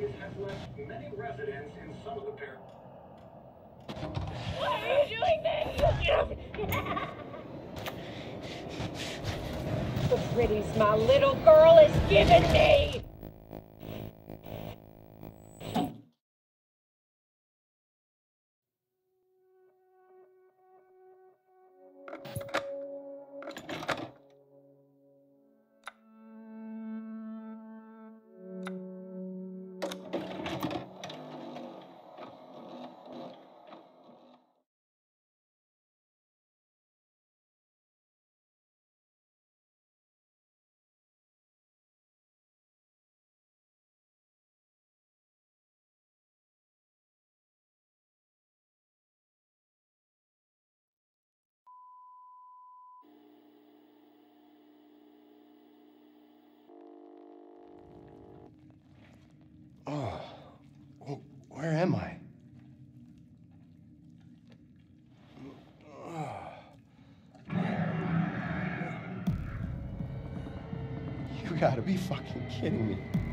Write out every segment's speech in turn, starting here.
haze has left many residents in some of the par- Why are you doing this? the pretties my little girl is giving me. Gotta be fucking kidding me.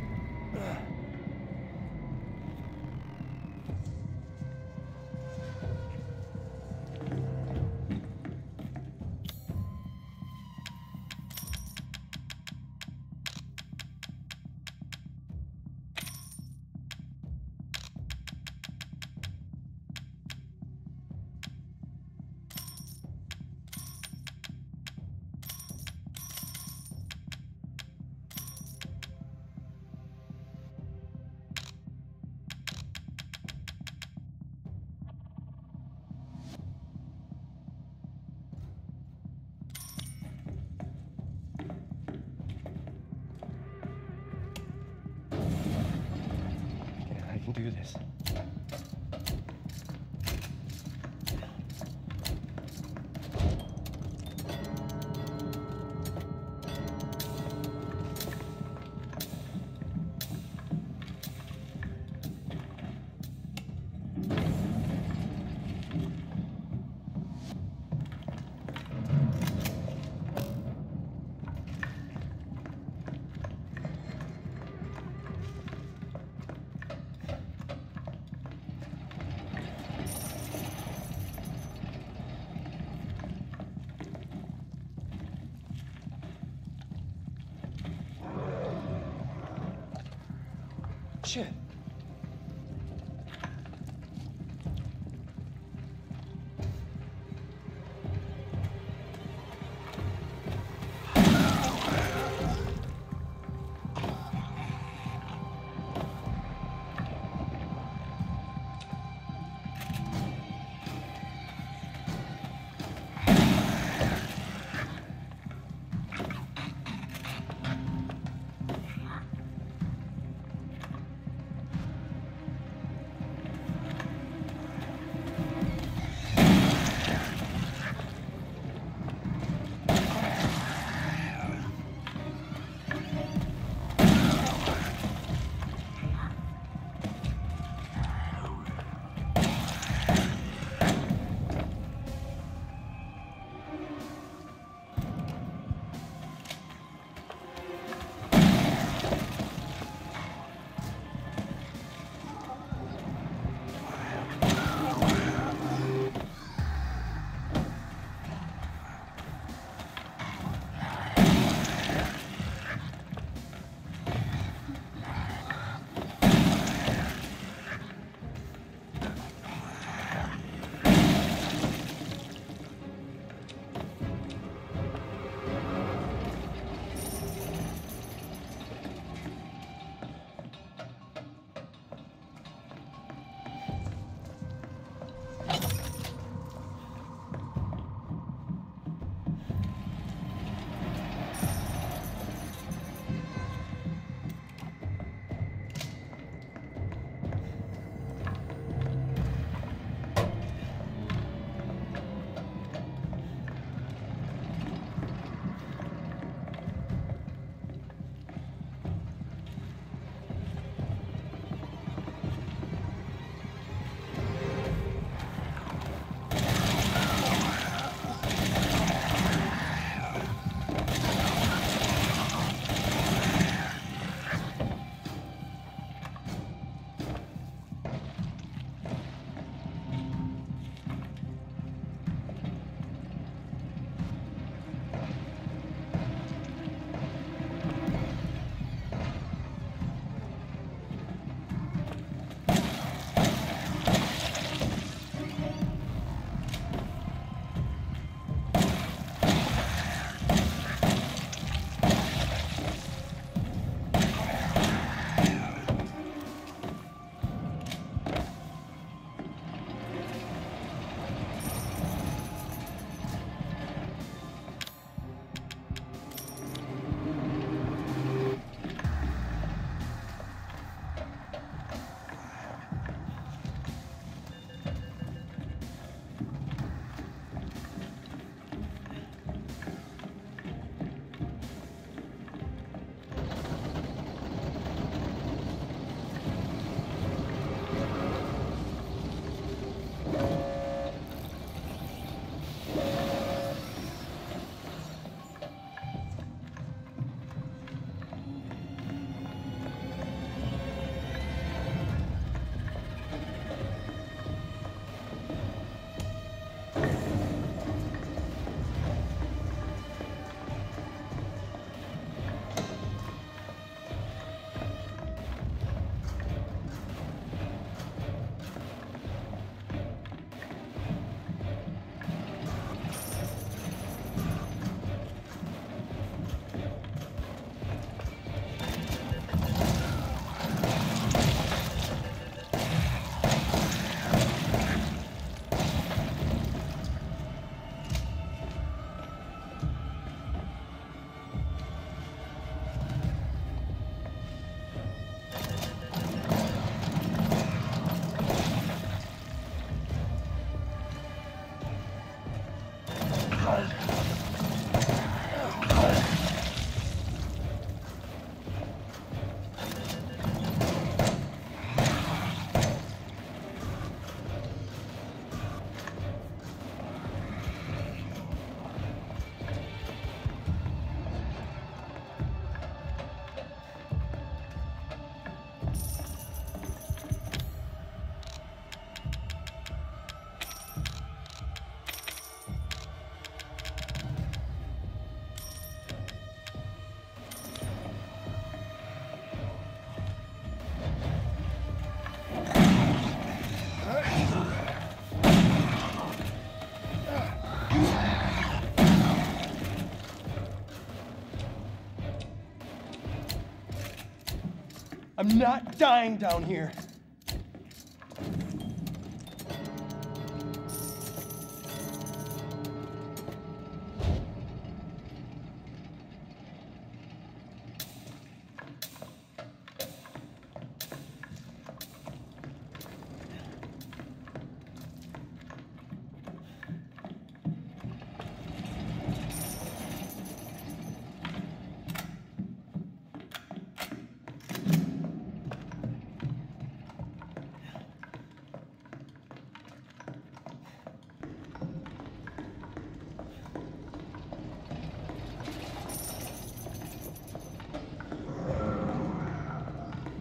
I'm not dying down here.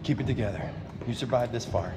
Keep it together. You survived this far.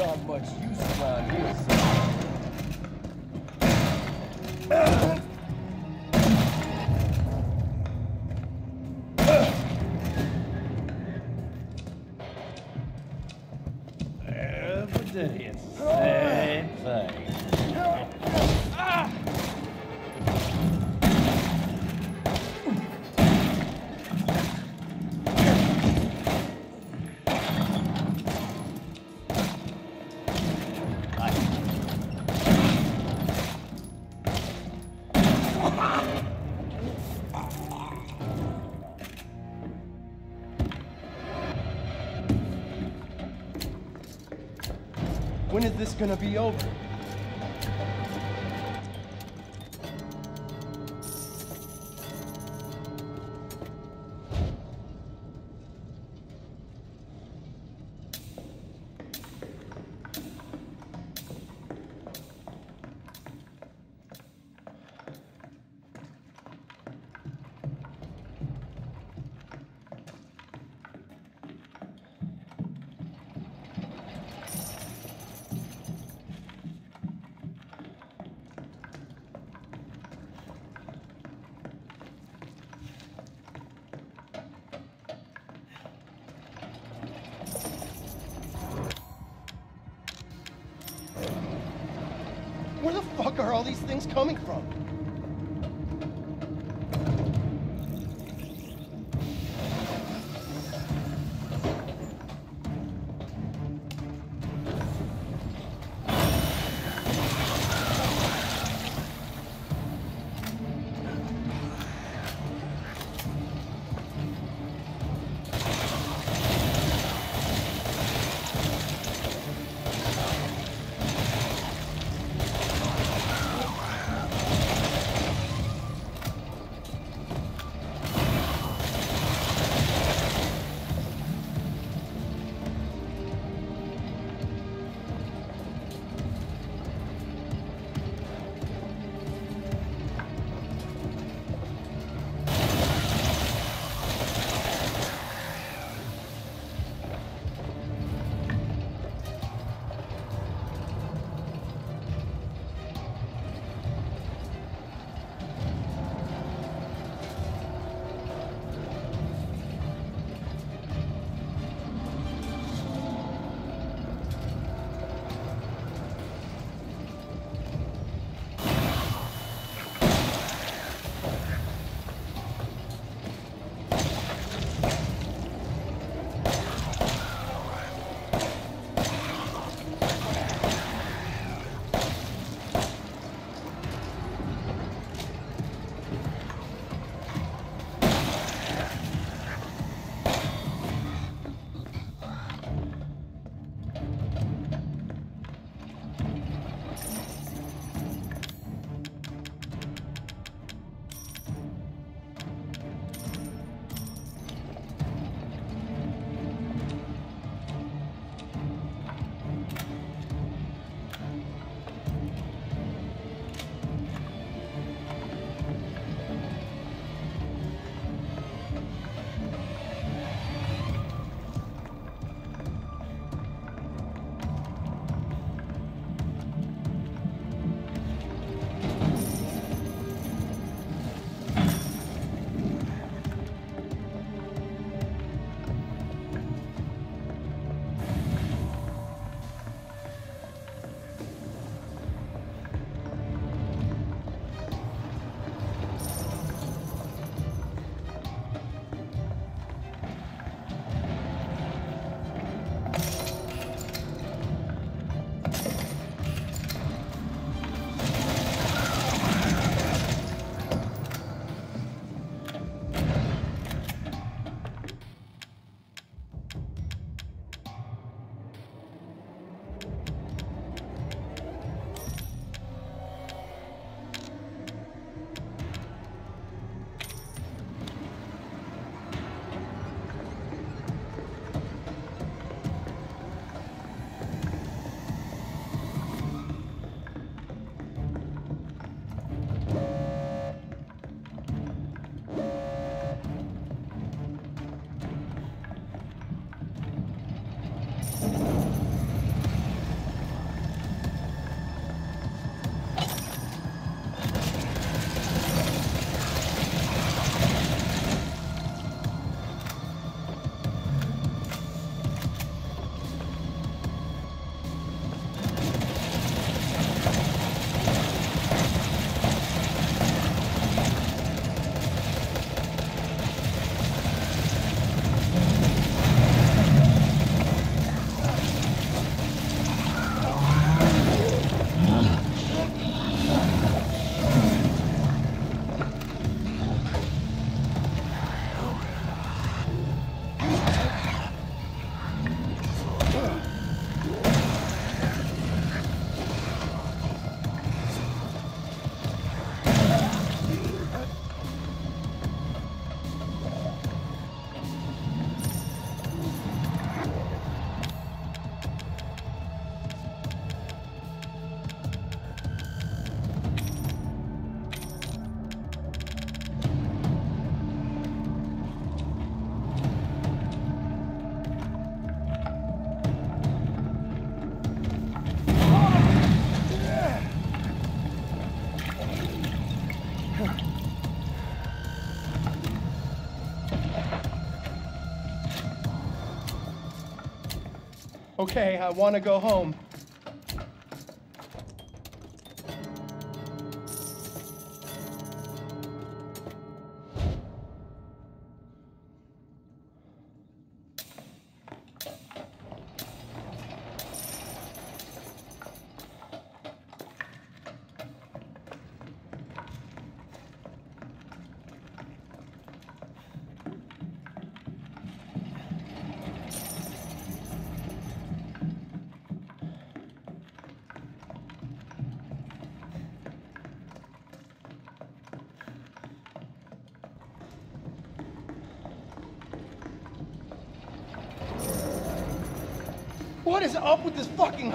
Aren't much use around here, son. This gonna be over? Are all these things coming Okay, I want to go home.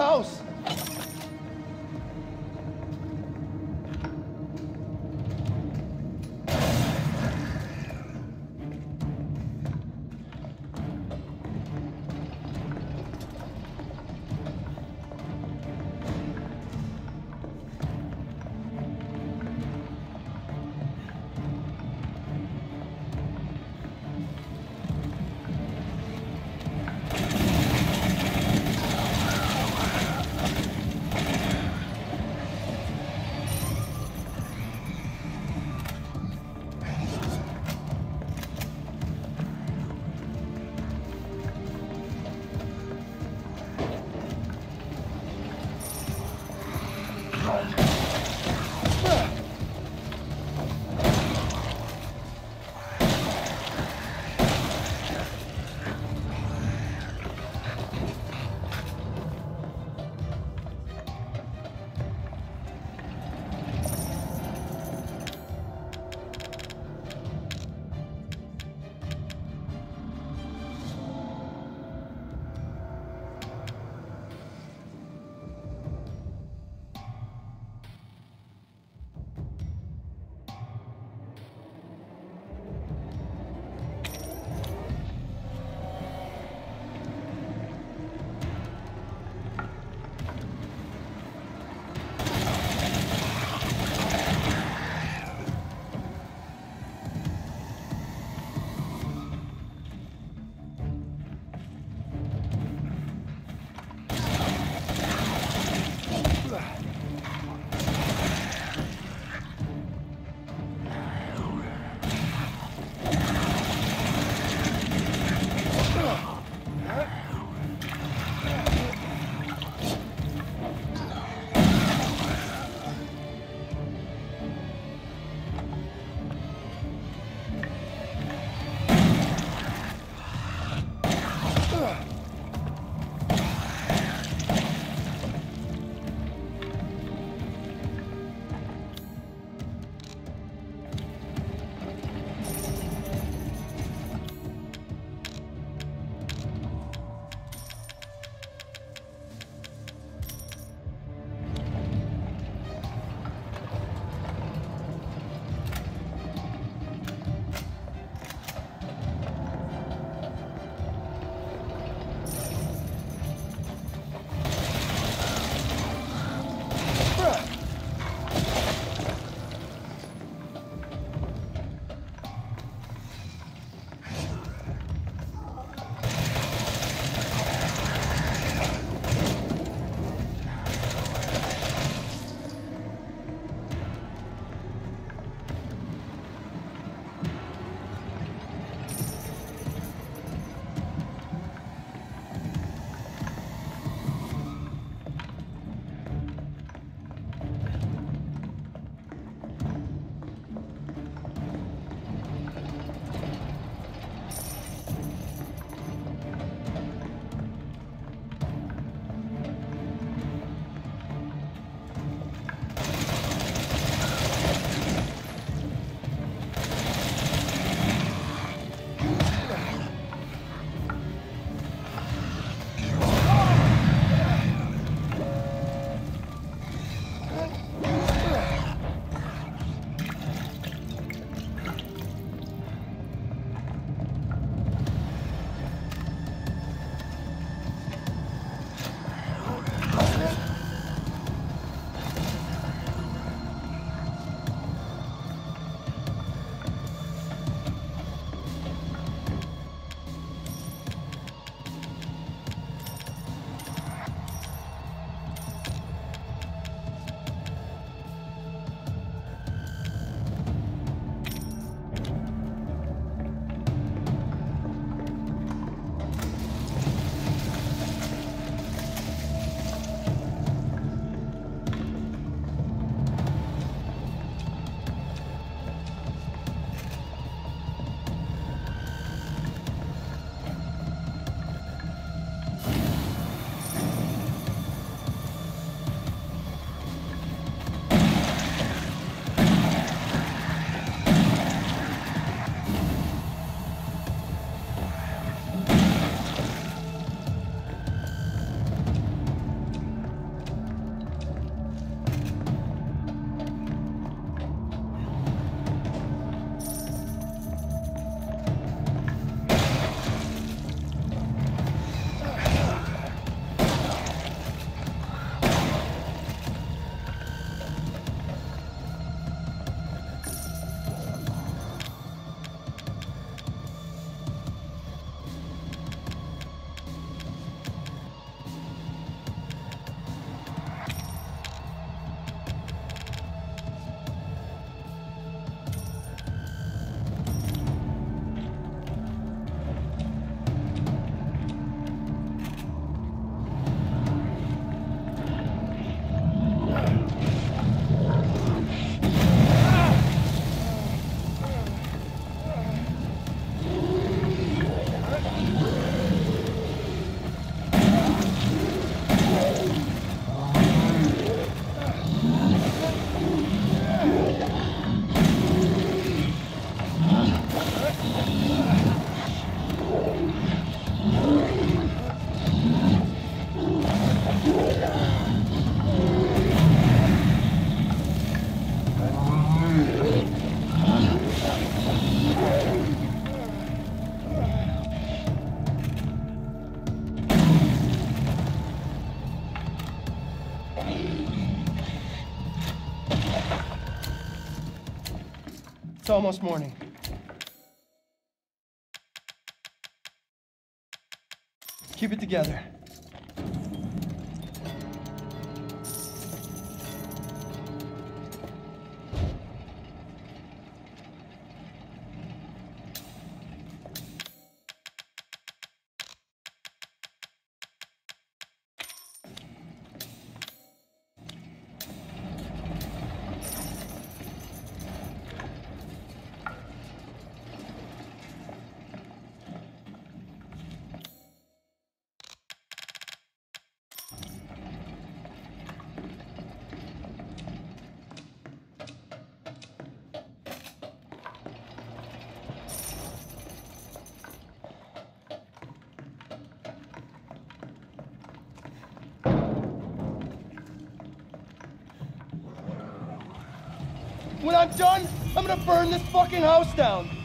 House? Almost morning. Keep it together. Burn this fucking house down.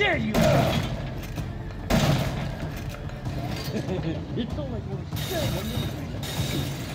Dare you! it's only going to